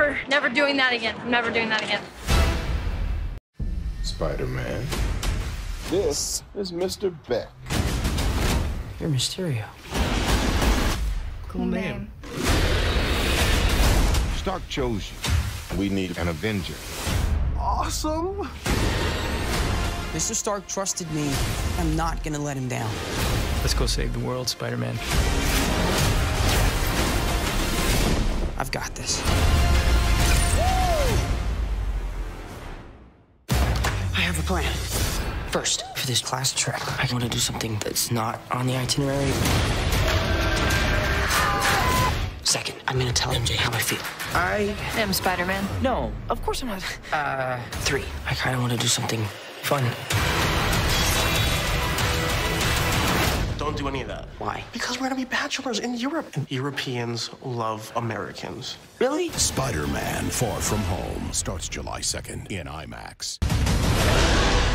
never, never doing that again. I'm never doing that again. Spider-Man. This is Mr. Beck. You're Mysterio. Cool name. Stark chose you. We need an Avenger. Awesome. Mr. Stark trusted me. I'm not gonna let him down. Let's go save the world, Spider Man. I've got this. Plan. First, for this class trip, I want to do something that's not on the itinerary. Second, I'm gonna tell MJ how I feel. I am Spider Man. no, of course I'm not. Uh, three, I kind of want to do something fun. Don't do any of that. Why? Because we're gonna be bachelors in Europe, and Europeans love Americans. Really? Spider Man Far From Home starts July 2nd in IMAX.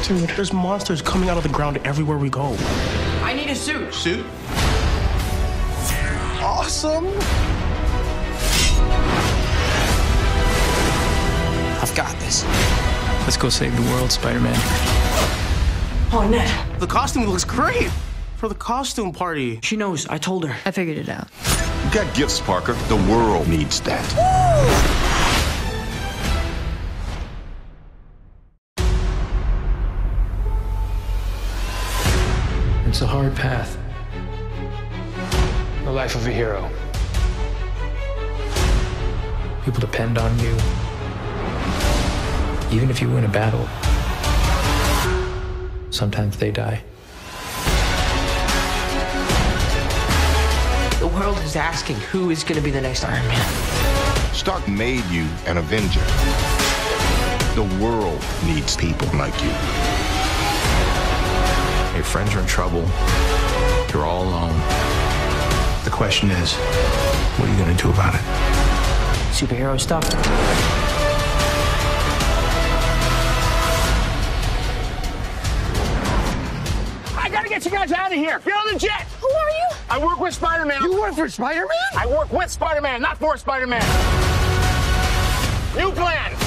Dude, there's monsters coming out of the ground everywhere we go. I need a suit. Suit? Awesome. I've got this. Let's go save the world, Spider Man. Oh, Ned. The costume looks great for the costume party. She knows. I told her. I figured it out. You got gifts, Parker. The world needs that. It's a hard path. The life of a hero. People depend on you. Even if you win a battle, sometimes they die. The world is asking who is going to be the next Iron Man. Stark made you an Avenger. The world needs people like you. Your friends are in trouble. You're all alone. The question is, what are you going to do about it? Superhero stuff. I gotta get you guys out of here. Get on the jet. Who are you? I work with Spider-Man. You work for Spider-Man? I work with Spider-Man, not for Spider-Man. New plan.